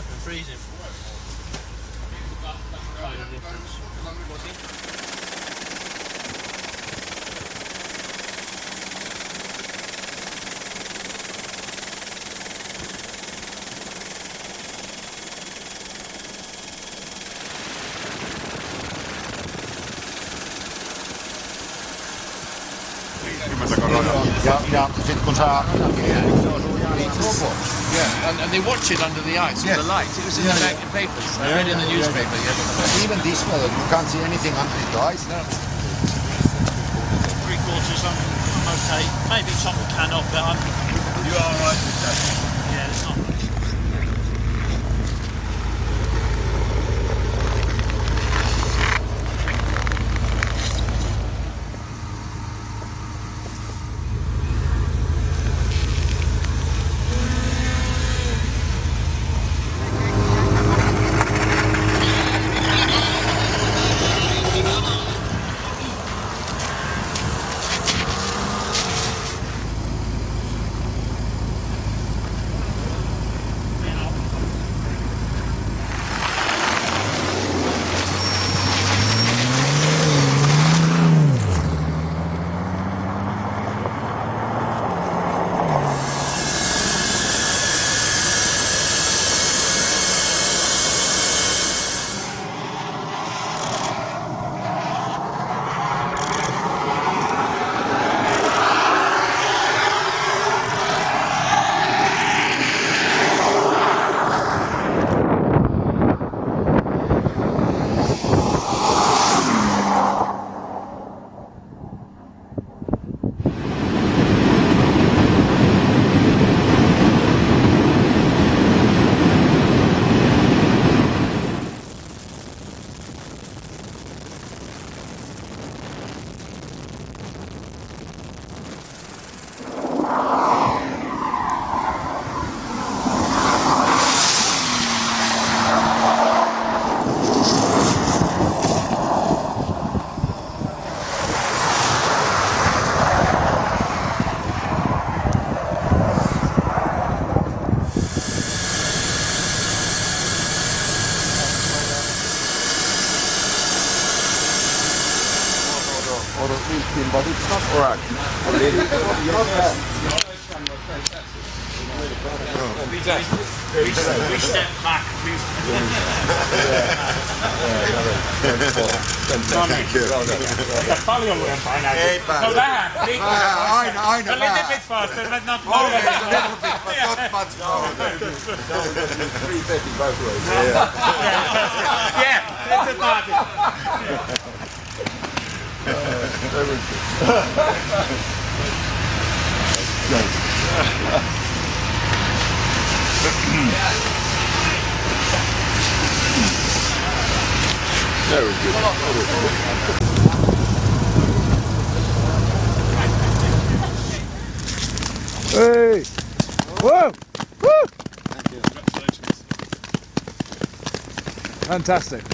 freezing. Quite a difference. Ja, ja sit kun saa... Yeah, and, and they watch it under the ice Yes. with the light. It was in Yeah, the yeah. papers. I read in the newspaper yesterday. Even this weather, you can't see anything under the ice. No. three quarters, I'm, I'm okay. Maybe top cannot, but I'm. Or fifteen, but it's not. You're not bad. We, step back. We, paljon lujempaa näin. Eipä. No vähän. Vähän, aina, aina A little bit faster, but not Always more. a little bit, but not much more. 330 both ways. Yeah, that's the target. Very good. Hey! Whoa! Woo! Fantastic.